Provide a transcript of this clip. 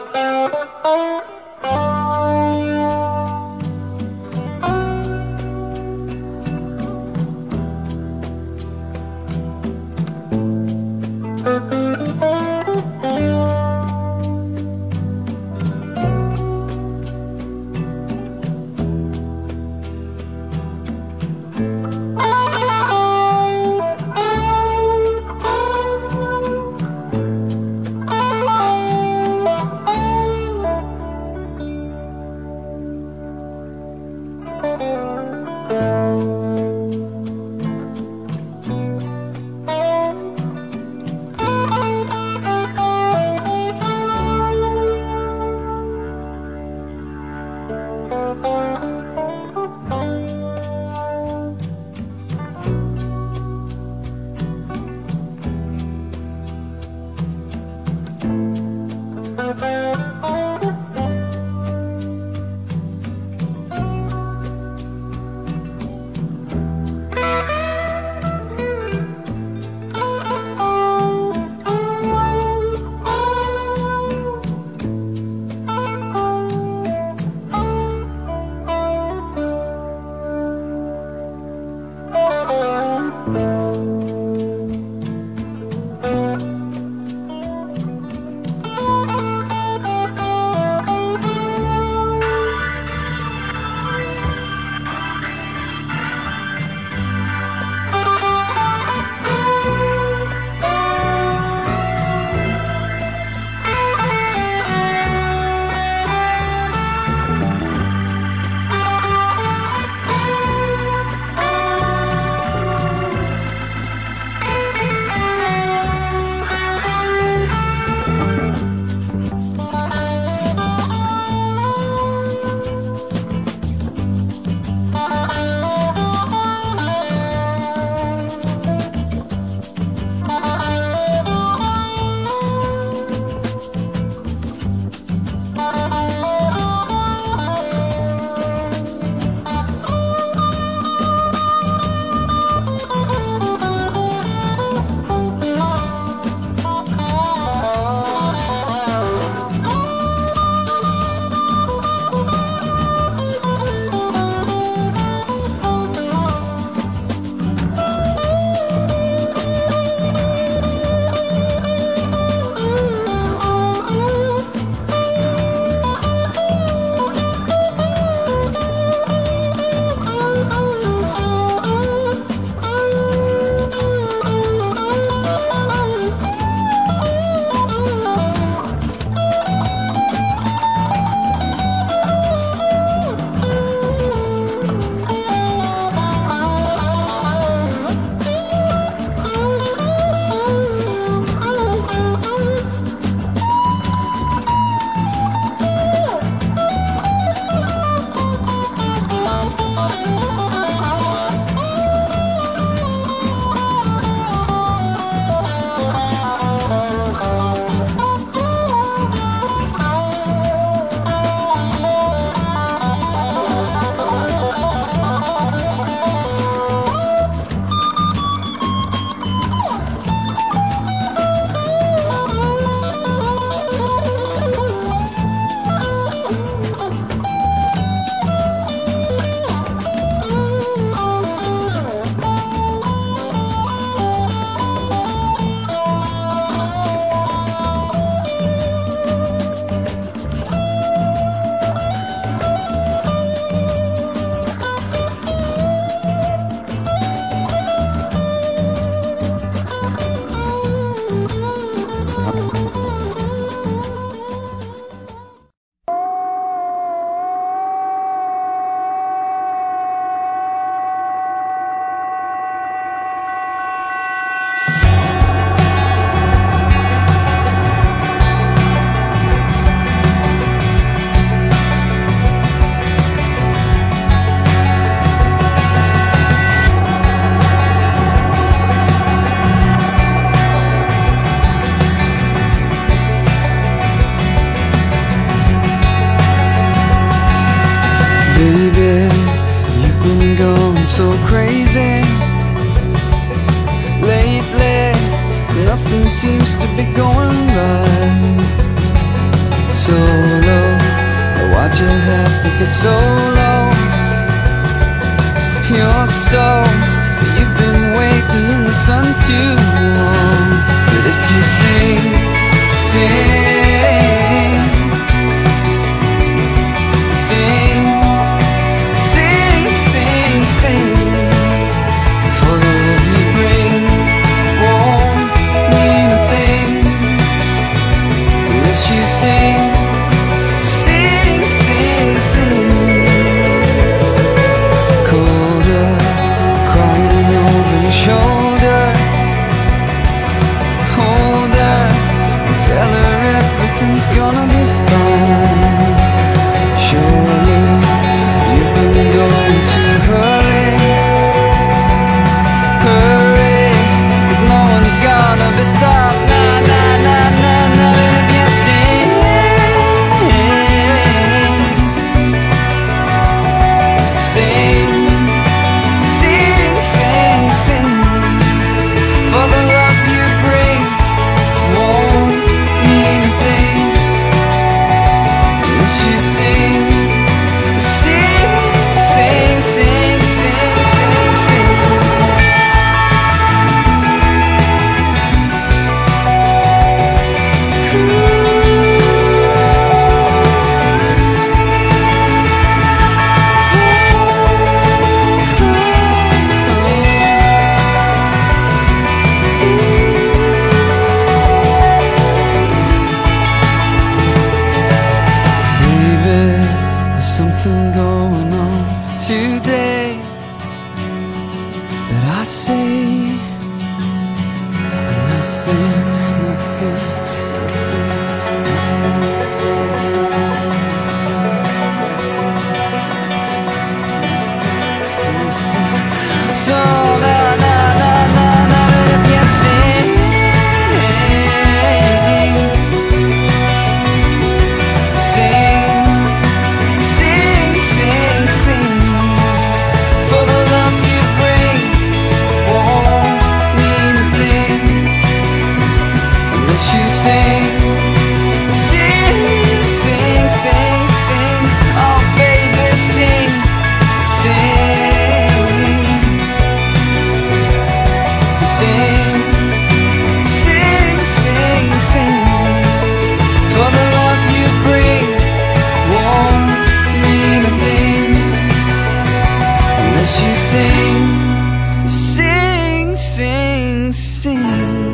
Thank. Baby, you've been going so crazy. Lately, nothing seems to be going right. So low, why'd you have to get so low? You're so, you've been waiting in the sun too long. But if you sing, sing. sun You.